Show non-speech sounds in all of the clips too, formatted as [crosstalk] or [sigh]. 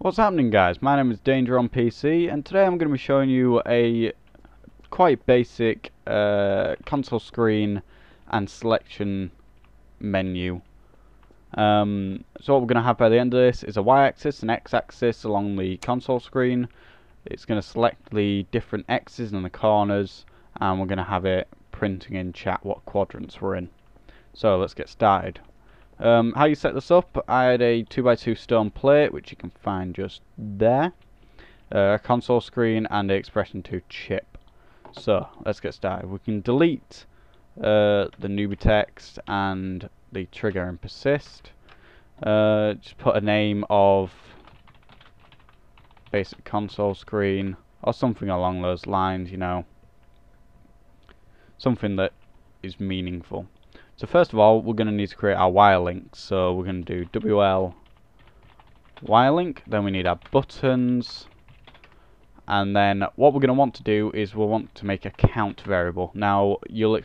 What's happening guys? My name is Danger on PC and today I'm going to be showing you a quite basic uh, console screen and selection menu. Um, so what we're going to have by the end of this is a y-axis and x-axis along the console screen. It's going to select the different x's and the corners and we're going to have it printing in chat what quadrants we're in. So let's get started. Um, how you set this up, I had a 2x2 stone plate, which you can find just there. Uh, a console screen and the expression 2 chip. So, let's get started. We can delete uh, the newbie text and the trigger and persist. Uh, just put a name of basic console screen or something along those lines, you know. Something that is meaningful. So first of all, we're going to need to create our wire link. So we're going to do WL wire link. Then we need our buttons. And then what we're going to want to do is we'll want to make a count variable. Now you'll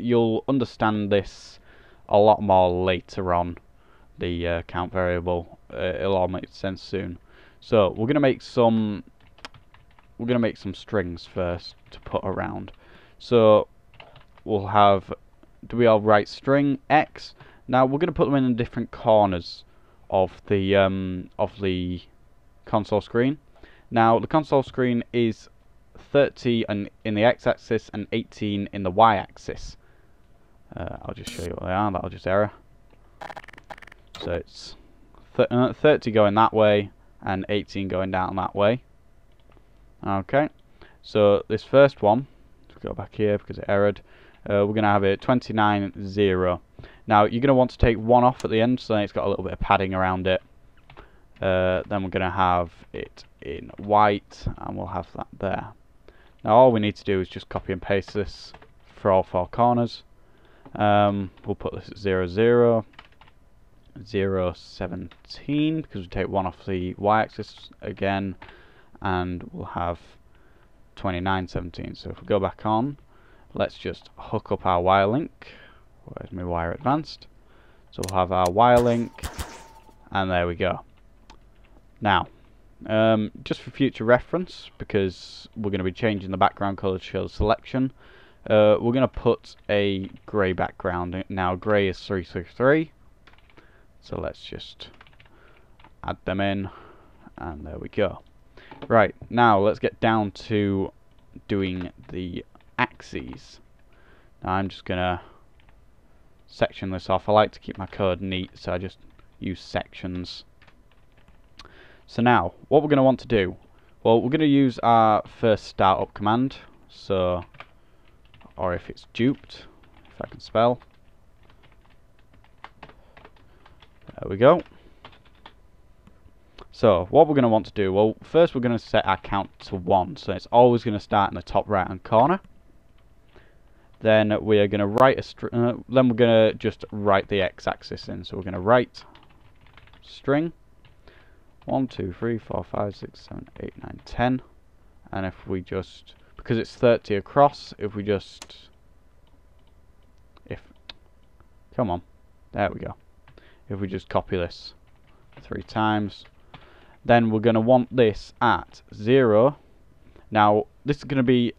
you'll understand this a lot more later on. The uh, count variable. Uh, it'll all make sense soon. So we're going to make some. We're going to make some strings first to put around. So we'll have WL write string x? Now we're going to put them in different corners of the um, of the console screen. Now the console screen is 30 in, in the x-axis and 18 in the y-axis. Uh, I'll just show you what they are. That'll just error. So it's th uh, 30 going that way and 18 going down that way. Okay. So this first one, let's go back here because it errored uh, we're going to have it 29 0 now you're going to want to take one off at the end so it's got a little bit of padding around it. Uh, then we're going to have it in white and we'll have that there. Now all we need to do is just copy and paste this for all four corners. Um, we'll put this at 0 0 0 17 because we take one off the y-axis again and we'll have 29 17 so if we go back on let's just hook up our wire link. Where's my wire advanced? So we'll have our wire link, and there we go. Now, um, just for future reference, because we're going to be changing the background colour to show selection, uh, we're going to put a grey background. Now, grey is 333, so let's just add them in, and there we go. Right, now let's get down to doing the axes. Now I'm just gonna section this off. I like to keep my code neat, so I just use sections. So now, what we're going to want to do, well, we're going to use our first startup command, so, or if it's duped, if I can spell. There we go. So, what we're going to want to do, well, first we're going to set our count to 1, so it's always going to start in the top right hand corner then we are going to write a uh, then we're going to just write the x-axis in. So we're going to write string. 1 2 3 4 5 6 7 8 9 10 and if we just because it's 30 across if we just if come on. There we go. If we just copy this three times then we're going to want this at 0 now this is going to be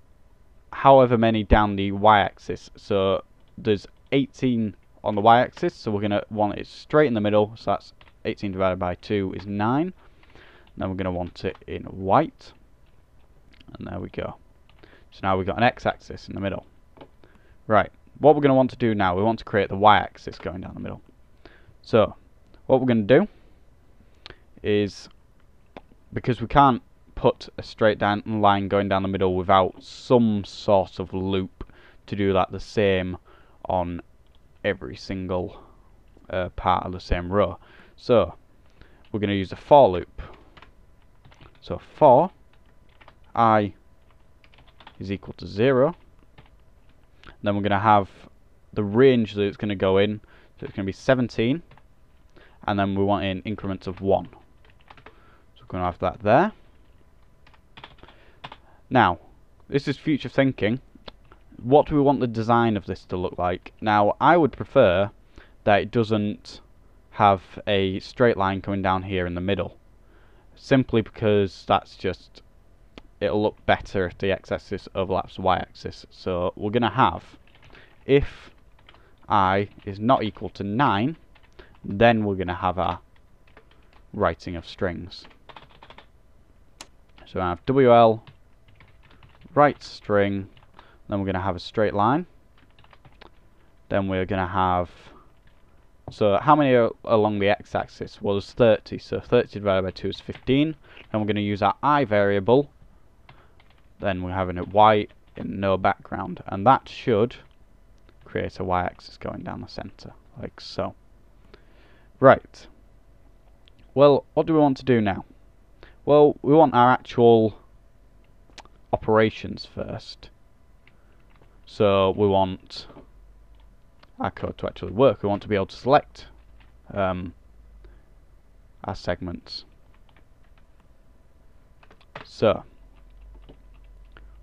however many down the y-axis. So there's 18 on the y-axis, so we're going to want it straight in the middle, so that's 18 divided by 2 is 9. Then we're going to want it in white, and there we go. So now we've got an x-axis in the middle. Right, what we're going to want to do now, we want to create the y-axis going down the middle. So, what we're going to do is, because we can't put a straight down line going down the middle without some sort of loop to do that the same on every single uh, part of the same row. So we're going to use a for loop. So for i is equal to 0 then we're going to have the range that it's going to go in so it's going to be 17 and then we want in increments of 1 so we're going to have that there now, this is future thinking. What do we want the design of this to look like? Now, I would prefer that it doesn't have a straight line coming down here in the middle. simply because that's just it'll look better if the x-axis overlaps the y-axis. So we're going to have if i is not equal to 9, then we're going to have our writing of strings. So I have WL write string, then we're going to have a straight line. Then we're going to have so how many along the x-axis? Well, there's 30. So 30 divided by 2 is 15. And we're going to use our i variable. Then we're having a y in no background. And that should create a y-axis going down the center, like so. Right. Well, what do we want to do now? Well, we want our actual operations first. So we want our code to actually work. We want to be able to select um, our segments. So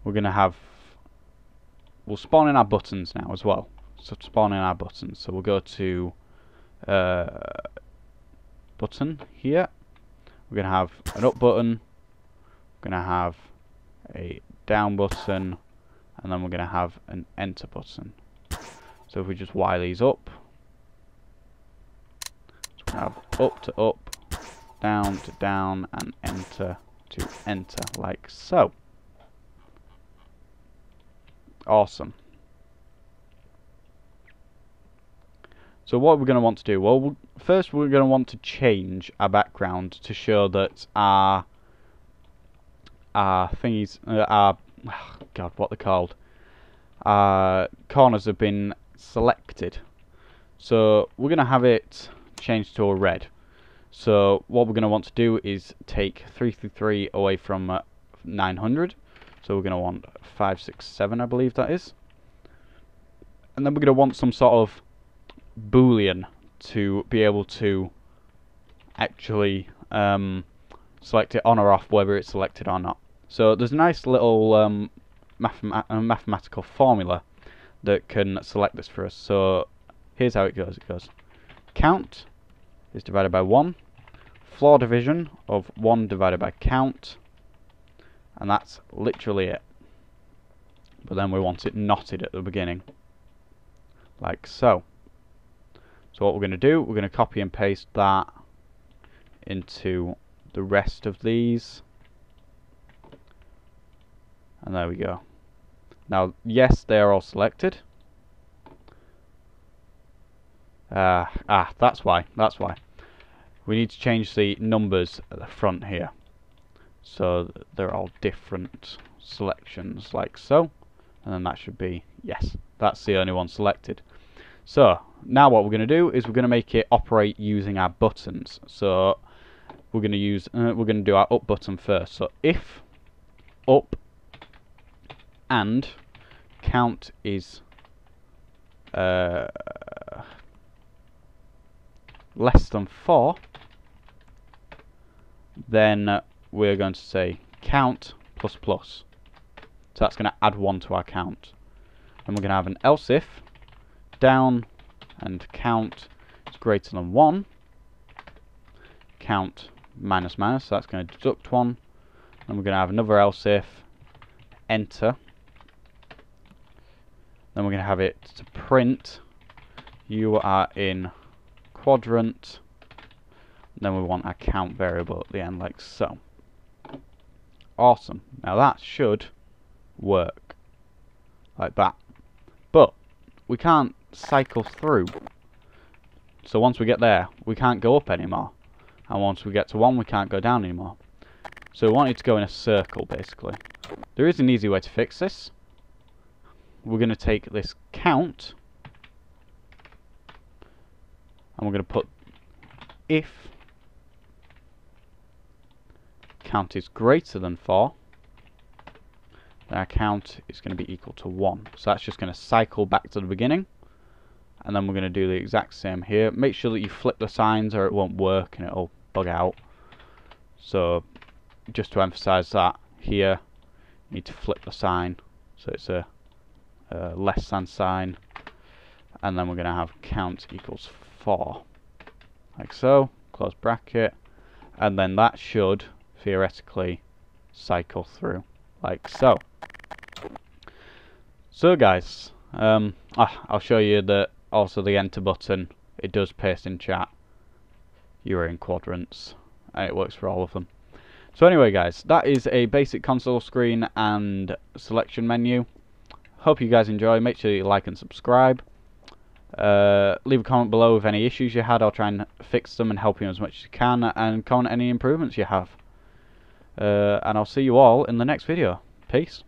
we're going to have we'll spawn in our buttons now as well. So spawn in our buttons. So we'll go to uh, button here. We're going to have an up button. We're going to have a down button, and then we're going to have an enter button. So if we just Y these up, so we have up to up, down to down, and enter to enter, like so. Awesome. So what we're going to want to do, well, first we're going to want to change our background to show that our our thingies, uh, oh [sighs] God, what they're called, our corners have been selected. So we're going to have it changed to a red. So what we're going to want to do is take 333 away from uh, 900. So we're going to want 567, I believe that is. And then we're going to want some sort of boolean to be able to actually um, select it on or off whether it's selected or not. So there's a nice little um, uh, mathematical formula that can select this for us. So here's how it goes. It goes count is divided by 1, floor division of 1 divided by count, and that's literally it. But then we want it knotted at the beginning, like so. So what we're going to do, we're going to copy and paste that into the rest of these. And there we go. Now, yes, they are all selected. Uh, ah, that's why, that's why. We need to change the numbers at the front here. So they're all different selections, like so. And then that should be, yes, that's the only one selected. So, now what we're going to do is we're going to make it operate using our buttons. So, we're going to use, uh, we're going to do our up button first. So, if up and count is uh, less than 4, then we're going to say count plus plus. So that's going to add 1 to our count. And we're going to have an else if down and count is greater than 1. Count minus minus, so that's going to deduct 1. And we're going to have another else if enter then we're going to have it to print. You are in quadrant. Then we want our count variable at the end like so. Awesome. Now that should work. Like that. But we can't cycle through. So once we get there, we can't go up anymore. And once we get to 1, we can't go down anymore. So we want it to go in a circle, basically. There is an easy way to fix this we're going to take this count and we're going to put if count is greater than 4 then our count is going to be equal to 1 so that's just going to cycle back to the beginning and then we're going to do the exact same here. Make sure that you flip the signs or it won't work and it'll bug out. So just to emphasize that here you need to flip the sign so it's a uh, less than sign and then we're going to have count equals 4 like so close bracket and then that should theoretically cycle through, like so. So guys, um, ah, I'll show you that also the enter button, it does paste in chat. You're in quadrants, and it works for all of them. So anyway guys, that is a basic console screen and selection menu. Hope you guys enjoy, make sure you like and subscribe. Uh, leave a comment below with any issues you had, I'll try and fix them and help you as much as you can, and comment any improvements you have. Uh, and I'll see you all in the next video. Peace.